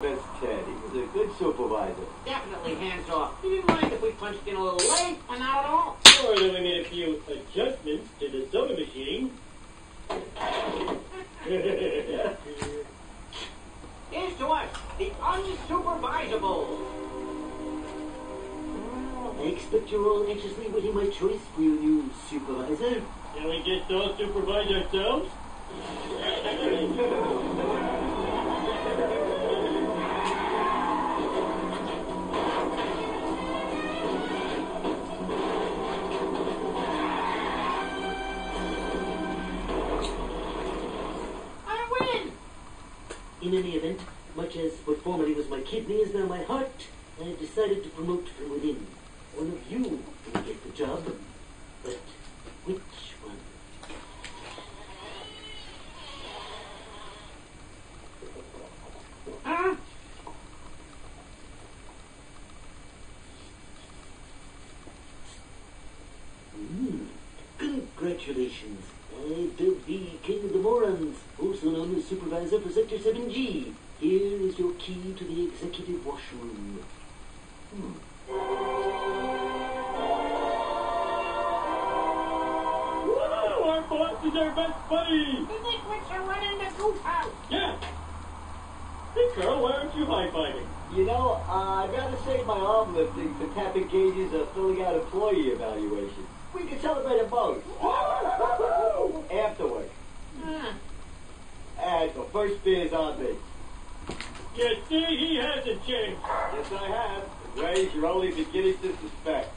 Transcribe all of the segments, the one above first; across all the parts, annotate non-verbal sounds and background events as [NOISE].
Best Ted. He was a good supervisor. Definitely hands off. He didn't mind if we punched in a little late, but not at all. Sure, then we made a few adjustments to the soda machine. [LAUGHS] Here's to us, the unsupervisable. I expect you're all anxiously waiting my choice for your new supervisor. Can we just all supervise ourselves? [LAUGHS] any event, much as what formerly was my kidney is now my heart, I have decided to promote from within. One of you will get the job. But which one? Huh? Hmm. Congratulations. I will be King of the Morons, also known as Supervisor for Sector 7G. Here is your key to the executive washroom. Whoa, our boss is our best buddy! Delinquents are running the goof house. Yeah. Hey, Carl, why aren't you high-fiving? You know, uh, I'd rather save my arm lifting for tapping gauges or filling out employee evaluations. We can celebrate them both. [LAUGHS] Afterward. Huh. Hmm. And the first beer's on me. You see, he hasn't changed. Yes, I have. Ray, you're only beginning to suspect.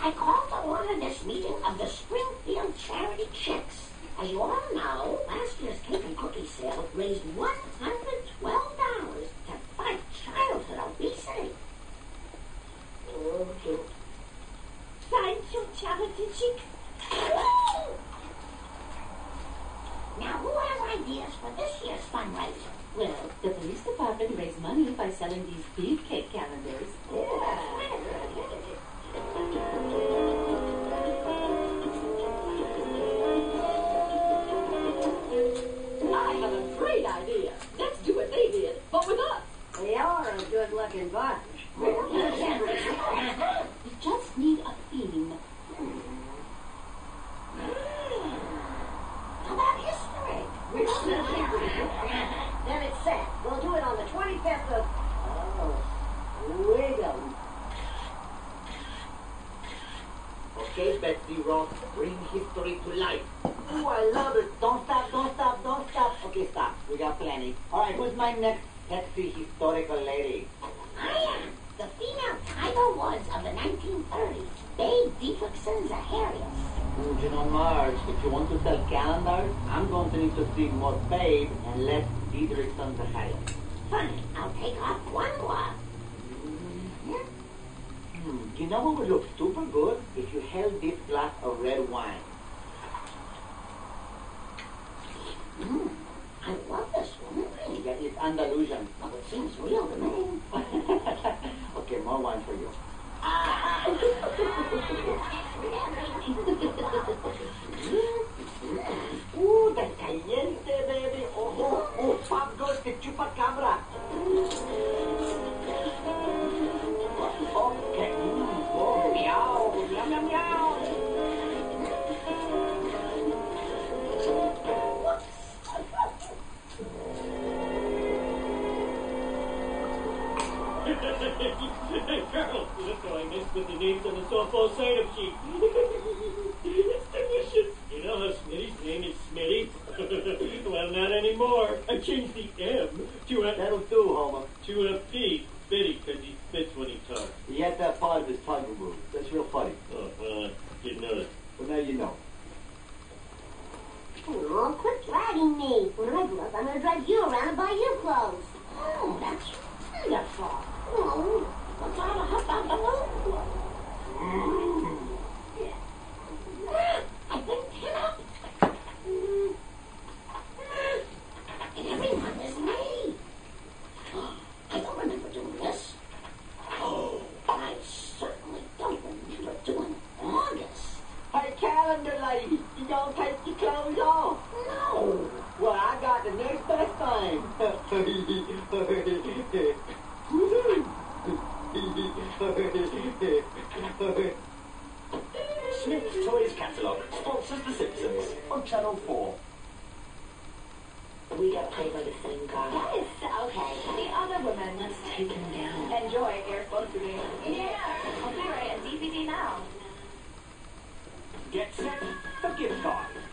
I call to order this meeting of the Springfield Charity Chicks. As you all know, last year's cake and cookie sale raised $112 to fight childhood obesity. Oh, cute. Thank you, Charity Chick. Now, who has ideas for this year's fundraiser? Well, the police department raised money by selling these big cake calendars. I have a great idea. Let's do what they did, but with us. You're a good-looking bunch. [LAUGHS] We just need a theme. How about history? then it's set. We'll do it on the 25th of... Oh, wiggle. Okay, Betsy Ross, bring history to life. Ooh, I love it. Don't stop, don't stop, don't stop. Okay, stop. We got plenty. All right, who's my next sexy historical lady? I [GASPS] am the female Tiger Woods of the 1930s. Babe Didrikson Zaharias. Ooh, you know, Marge, if you want to sell calendars, I'm going to need to see more Babe and less Didrikson Zaharias. Fine, I'll take off one glove. Hmm, you know what would look super good? Held this glass of red wine. Mm, I love this one. Yeah, it's Andalusian. Well, it seems real to me. [LAUGHS] okay, more wine for you. [LAUGHS] Ooh, that's caliente, baby. Oh, oh, oh, pop goes the chupacabra. Carl, look how I mixed with the names [LAUGHS] on the softball sign-up sheet. it's delicious. You know how Smitty's name is Smitty? well, not anymore. I changed the M to a That'll do, Homer. to a P. Spitty, because he spits when he talks. He had that part of his tongue removed. That's real funny. Oh, well, I didn't notice. But now you know. Oh, quit dragging me. When I grow up, I'm going to drag you around and buy you clothes. Oh, that's wonderful. What's all the huff about the moon? I've been up. And everyone is me. I don't remember doing this. I certainly don't remember doing August. Hey, calendar lady, you gonna take your clothes off? No. Well, I got the next best thing. [LAUGHS] [LAUGHS] Smyths Toys Catalogue sponsors The Simpsons on Channel 4. We get played by the same guy. That is okay. The other woman, let's take him down. Enjoy, you're supposed to be. Yeah, I'll be right at DVD now. Get set for gift card.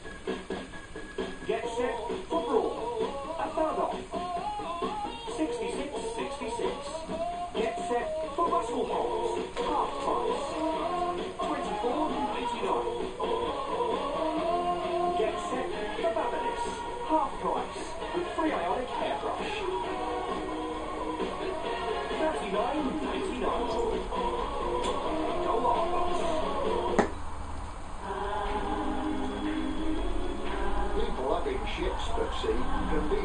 People having shit, Spetsy, can be